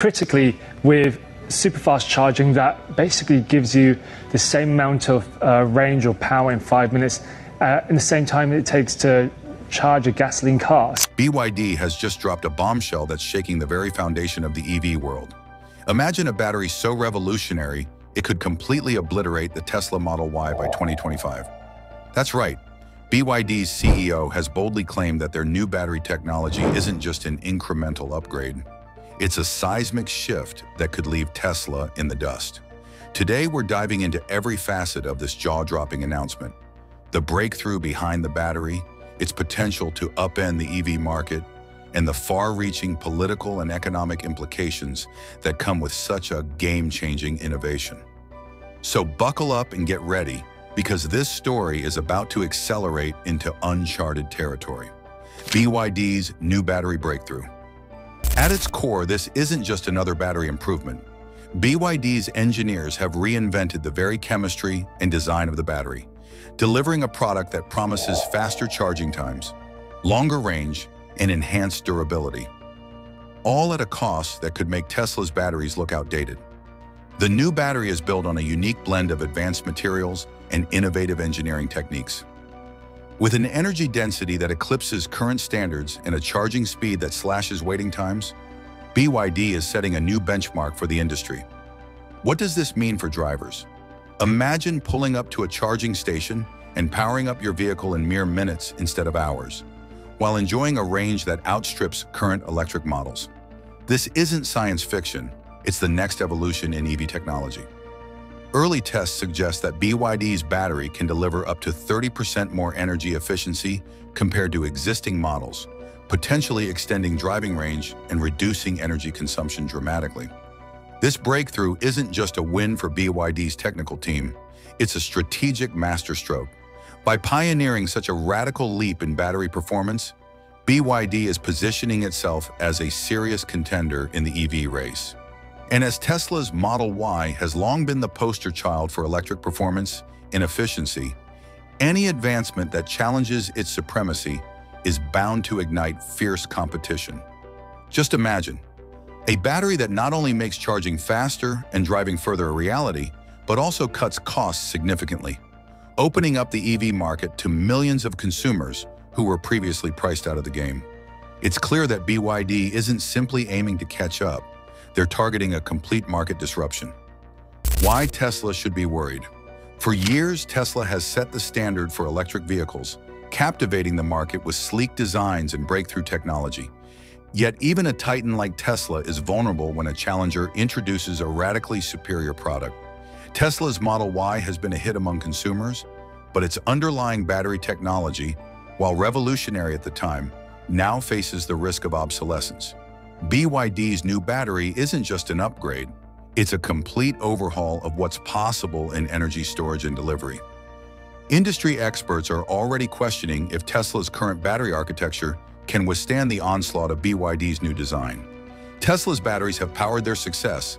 critically with super fast charging that basically gives you the same amount of uh, range or power in five minutes uh, in the same time it takes to charge a gasoline car. BYD has just dropped a bombshell that's shaking the very foundation of the EV world. Imagine a battery so revolutionary it could completely obliterate the Tesla Model Y by 2025. That's right. BYD's CEO has boldly claimed that their new battery technology isn't just an incremental upgrade. It's a seismic shift that could leave Tesla in the dust. Today, we're diving into every facet of this jaw-dropping announcement. The breakthrough behind the battery, its potential to upend the EV market, and the far-reaching political and economic implications that come with such a game-changing innovation. So buckle up and get ready, because this story is about to accelerate into uncharted territory. BYD's new battery breakthrough. At its core, this isn't just another battery improvement. BYD's engineers have reinvented the very chemistry and design of the battery, delivering a product that promises faster charging times, longer range, and enhanced durability. All at a cost that could make Tesla's batteries look outdated. The new battery is built on a unique blend of advanced materials and innovative engineering techniques. With an energy density that eclipses current standards and a charging speed that slashes waiting times, BYD is setting a new benchmark for the industry. What does this mean for drivers? Imagine pulling up to a charging station and powering up your vehicle in mere minutes instead of hours, while enjoying a range that outstrips current electric models. This isn't science fiction, it's the next evolution in EV technology. Early tests suggest that BYD's battery can deliver up to 30% more energy efficiency compared to existing models, potentially extending driving range and reducing energy consumption dramatically. This breakthrough isn't just a win for BYD's technical team, it's a strategic masterstroke. By pioneering such a radical leap in battery performance, BYD is positioning itself as a serious contender in the EV race. And as Tesla's Model Y has long been the poster child for electric performance and efficiency, any advancement that challenges its supremacy is bound to ignite fierce competition. Just imagine, a battery that not only makes charging faster and driving further a reality, but also cuts costs significantly, opening up the EV market to millions of consumers who were previously priced out of the game. It's clear that BYD isn't simply aiming to catch up, they're targeting a complete market disruption. Why Tesla should be worried? For years, Tesla has set the standard for electric vehicles, captivating the market with sleek designs and breakthrough technology. Yet even a titan like Tesla is vulnerable when a challenger introduces a radically superior product. Tesla's Model Y has been a hit among consumers, but its underlying battery technology, while revolutionary at the time, now faces the risk of obsolescence. BYD's new battery isn't just an upgrade, it's a complete overhaul of what's possible in energy storage and delivery. Industry experts are already questioning if Tesla's current battery architecture can withstand the onslaught of BYD's new design. Tesla's batteries have powered their success,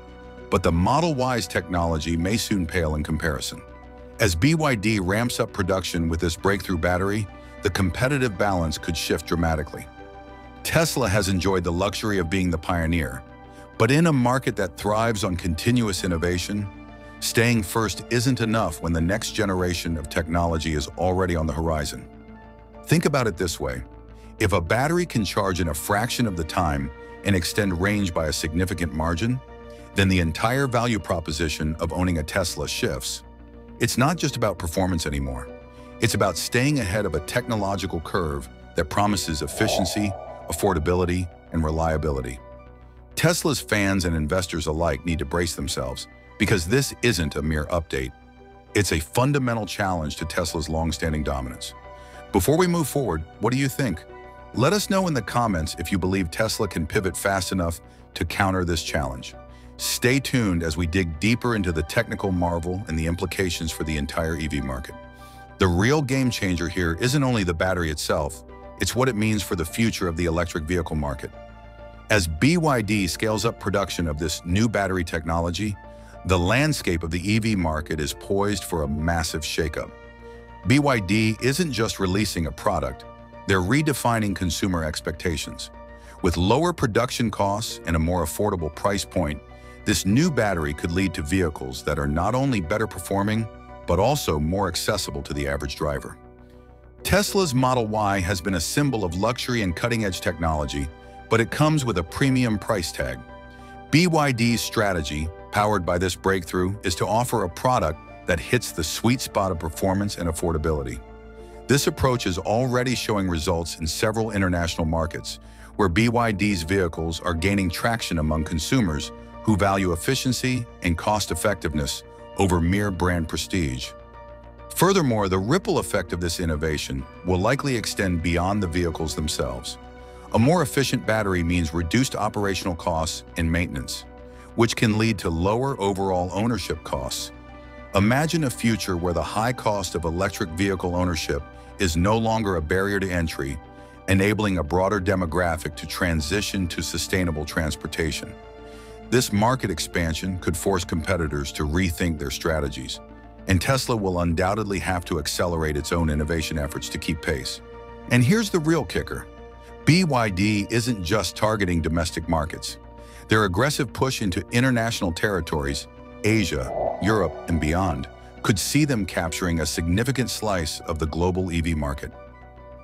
but the Model Y's technology may soon pale in comparison. As BYD ramps up production with this breakthrough battery, the competitive balance could shift dramatically. Tesla has enjoyed the luxury of being the pioneer, but in a market that thrives on continuous innovation, Staying first isn't enough when the next generation of technology is already on the horizon. Think about it this way. If a battery can charge in a fraction of the time and extend range by a significant margin, then the entire value proposition of owning a Tesla shifts. It's not just about performance anymore. It's about staying ahead of a technological curve that promises efficiency, affordability, and reliability. Tesla's fans and investors alike need to brace themselves because this isn't a mere update. It's a fundamental challenge to Tesla's long-standing dominance. Before we move forward, what do you think? Let us know in the comments if you believe Tesla can pivot fast enough to counter this challenge. Stay tuned as we dig deeper into the technical marvel and the implications for the entire EV market. The real game changer here isn't only the battery itself, it's what it means for the future of the electric vehicle market. As BYD scales up production of this new battery technology, the landscape of the EV market is poised for a massive shakeup. BYD isn't just releasing a product, they're redefining consumer expectations. With lower production costs and a more affordable price point, this new battery could lead to vehicles that are not only better performing, but also more accessible to the average driver. Tesla's Model Y has been a symbol of luxury and cutting-edge technology, but it comes with a premium price tag. BYD's strategy, powered by this breakthrough, is to offer a product that hits the sweet spot of performance and affordability. This approach is already showing results in several international markets, where BYD's vehicles are gaining traction among consumers who value efficiency and cost-effectiveness over mere brand prestige. Furthermore, the ripple effect of this innovation will likely extend beyond the vehicles themselves. A more efficient battery means reduced operational costs and maintenance, which can lead to lower overall ownership costs. Imagine a future where the high cost of electric vehicle ownership is no longer a barrier to entry, enabling a broader demographic to transition to sustainable transportation. This market expansion could force competitors to rethink their strategies, and Tesla will undoubtedly have to accelerate its own innovation efforts to keep pace. And here's the real kicker. BYD isn't just targeting domestic markets. Their aggressive push into international territories, Asia, Europe, and beyond, could see them capturing a significant slice of the global EV market.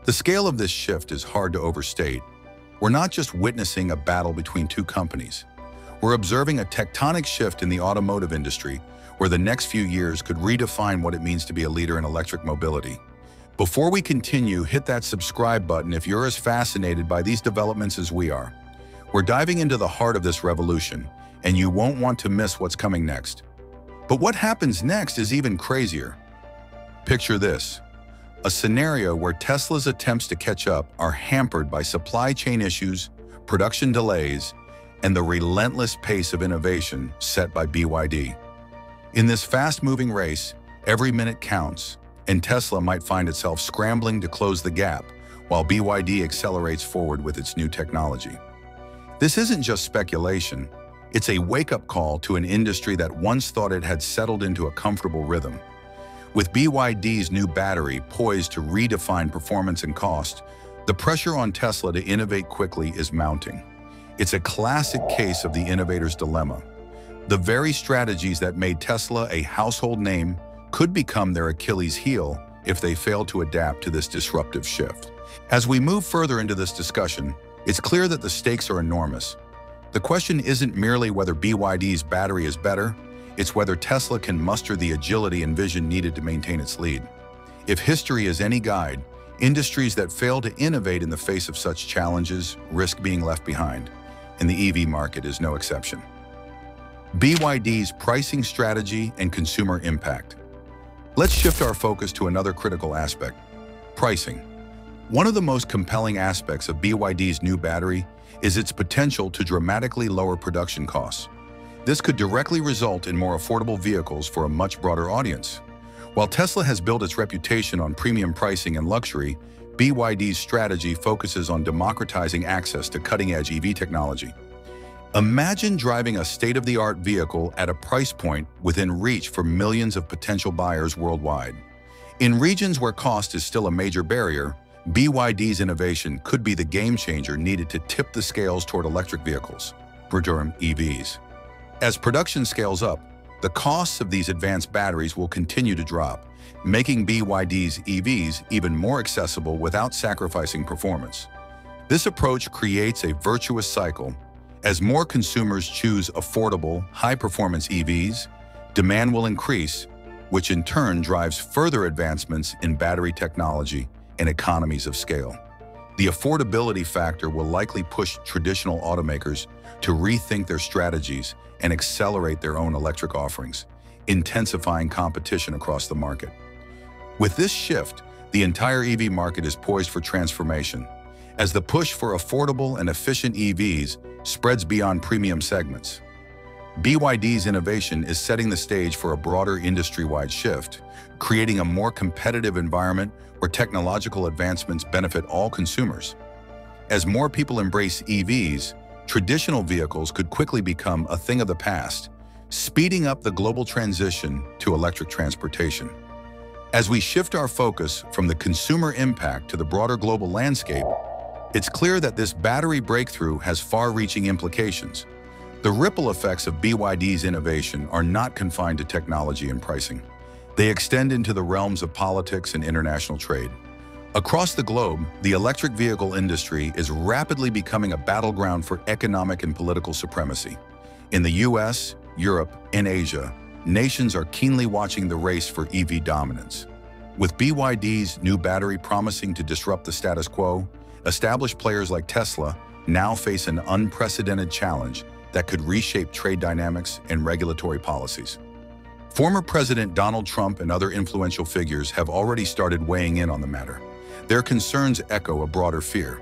The scale of this shift is hard to overstate. We're not just witnessing a battle between two companies. We're observing a tectonic shift in the automotive industry where the next few years could redefine what it means to be a leader in electric mobility. Before we continue, hit that subscribe button if you're as fascinated by these developments as we are. We're diving into the heart of this revolution, and you won't want to miss what's coming next. But what happens next is even crazier. Picture this, a scenario where Tesla's attempts to catch up are hampered by supply chain issues, production delays, and the relentless pace of innovation set by BYD. In this fast-moving race, every minute counts, and Tesla might find itself scrambling to close the gap while BYD accelerates forward with its new technology. This isn't just speculation, it's a wake-up call to an industry that once thought it had settled into a comfortable rhythm. With BYD's new battery poised to redefine performance and cost, the pressure on Tesla to innovate quickly is mounting. It's a classic case of the innovator's dilemma. The very strategies that made Tesla a household name could become their Achilles heel if they fail to adapt to this disruptive shift. As we move further into this discussion, it's clear that the stakes are enormous. The question isn't merely whether BYD's battery is better, it's whether Tesla can muster the agility and vision needed to maintain its lead. If history is any guide, industries that fail to innovate in the face of such challenges risk being left behind and the EV market is no exception. BYD's pricing strategy and consumer impact. Let's shift our focus to another critical aspect, pricing. One of the most compelling aspects of BYD's new battery is its potential to dramatically lower production costs. This could directly result in more affordable vehicles for a much broader audience. While Tesla has built its reputation on premium pricing and luxury, BYD's strategy focuses on democratizing access to cutting-edge EV technology. Imagine driving a state-of-the-art vehicle at a price point within reach for millions of potential buyers worldwide. In regions where cost is still a major barrier, BYD's innovation could be the game changer needed to tip the scales toward electric vehicles, Durham EVs. As production scales up, the costs of these advanced batteries will continue to drop, making BYD's EVs even more accessible without sacrificing performance. This approach creates a virtuous cycle. As more consumers choose affordable, high-performance EVs, demand will increase, which in turn drives further advancements in battery technology and economies of scale. The affordability factor will likely push traditional automakers to rethink their strategies and accelerate their own electric offerings, intensifying competition across the market. With this shift, the entire EV market is poised for transformation, as the push for affordable and efficient EVs spreads beyond premium segments. BYD's innovation is setting the stage for a broader industry-wide shift, creating a more competitive environment where technological advancements benefit all consumers. As more people embrace EVs, traditional vehicles could quickly become a thing of the past, speeding up the global transition to electric transportation. As we shift our focus from the consumer impact to the broader global landscape, It's clear that this battery breakthrough has far-reaching implications. The ripple effects of BYD's innovation are not confined to technology and pricing. They extend into the realms of politics and international trade. Across the globe, the electric vehicle industry is rapidly becoming a battleground for economic and political supremacy. In the US, Europe, and Asia, nations are keenly watching the race for EV dominance. With BYD's new battery promising to disrupt the status quo, established players like Tesla now face an unprecedented challenge that could reshape trade dynamics and regulatory policies. Former President Donald Trump and other influential figures have already started weighing in on the matter. Their concerns echo a broader fear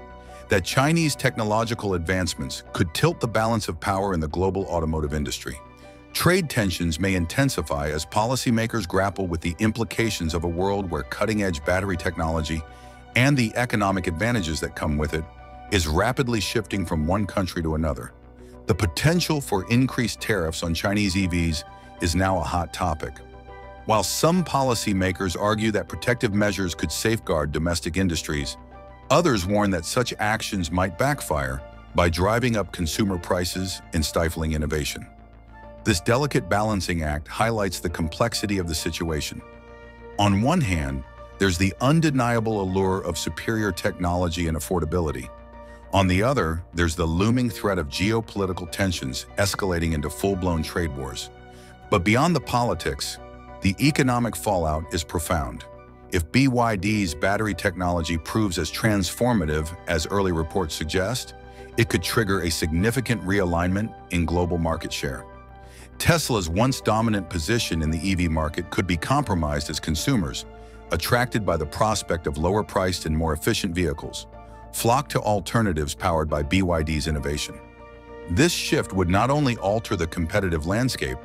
that Chinese technological advancements could tilt the balance of power in the global automotive industry. Trade tensions may intensify as policymakers grapple with the implications of a world where cutting-edge battery technology and the economic advantages that come with it is rapidly shifting from one country to another. The potential for increased tariffs on Chinese EVs is now a hot topic. While some policymakers argue that protective measures could safeguard domestic industries, others warn that such actions might backfire by driving up consumer prices and stifling innovation. This delicate balancing act highlights the complexity of the situation. On one hand, there's the undeniable allure of superior technology and affordability. On the other, there's the looming threat of geopolitical tensions escalating into full-blown trade wars. But beyond the politics, the economic fallout is profound. If BYD's battery technology proves as transformative as early reports suggest, it could trigger a significant realignment in global market share. Tesla's once dominant position in the EV market could be compromised as consumers, attracted by the prospect of lower-priced and more efficient vehicles, flock to alternatives powered by BYD's innovation. This shift would not only alter the competitive landscape,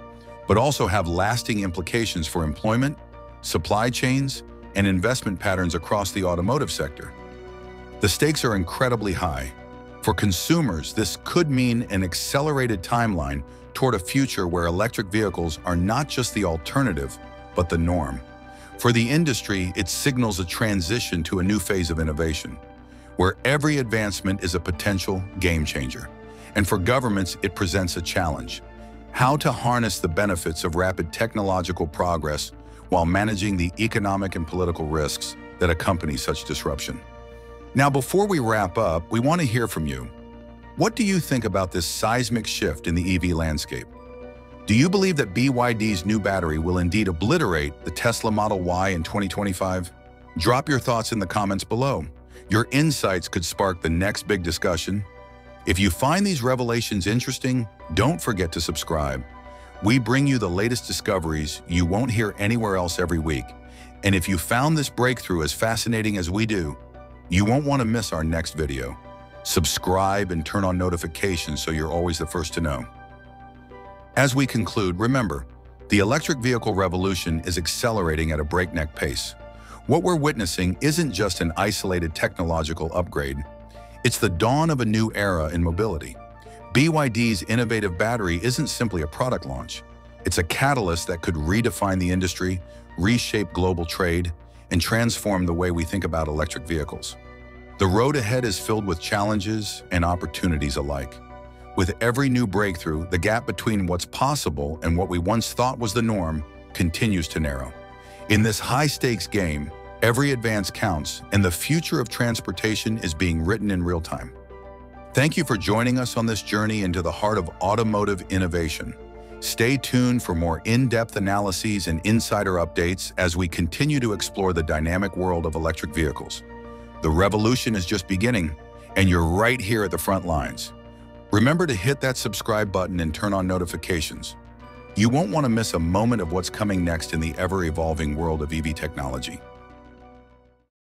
but also have lasting implications for employment, supply chains, and investment patterns across the automotive sector. The stakes are incredibly high. For consumers, this could mean an accelerated timeline toward a future where electric vehicles are not just the alternative, but the norm. For the industry, it signals a transition to a new phase of innovation where every advancement is a potential game changer. And for governments, it presents a challenge. How to harness the benefits of rapid technological progress while managing the economic and political risks that accompany such disruption. Now, before we wrap up, we want to hear from you. What do you think about this seismic shift in the EV landscape? Do you believe that BYD's new battery will indeed obliterate the Tesla Model Y in 2025? Drop your thoughts in the comments below. Your insights could spark the next big discussion. If you find these revelations interesting, don't forget to subscribe. We bring you the latest discoveries you won't hear anywhere else every week. And if you found this breakthrough as fascinating as we do, you won't want to miss our next video. Subscribe and turn on notifications so you're always the first to know. As we conclude, remember, the electric vehicle revolution is accelerating at a breakneck pace. What we're witnessing isn't just an isolated technological upgrade. It's the dawn of a new era in mobility. BYD's innovative battery isn't simply a product launch. It's a catalyst that could redefine the industry, reshape global trade, and transform the way we think about electric vehicles. The road ahead is filled with challenges and opportunities alike. With every new breakthrough, the gap between what's possible and what we once thought was the norm continues to narrow. In this high-stakes game, every advance counts, and the future of transportation is being written in real time. Thank you for joining us on this journey into the heart of automotive innovation. Stay tuned for more in-depth analyses and insider updates as we continue to explore the dynamic world of electric vehicles. The revolution is just beginning, and you're right here at the front lines. Remember to hit that subscribe button and turn on notifications. You won't want to miss a moment of what's coming next in the ever-evolving world of EV technology.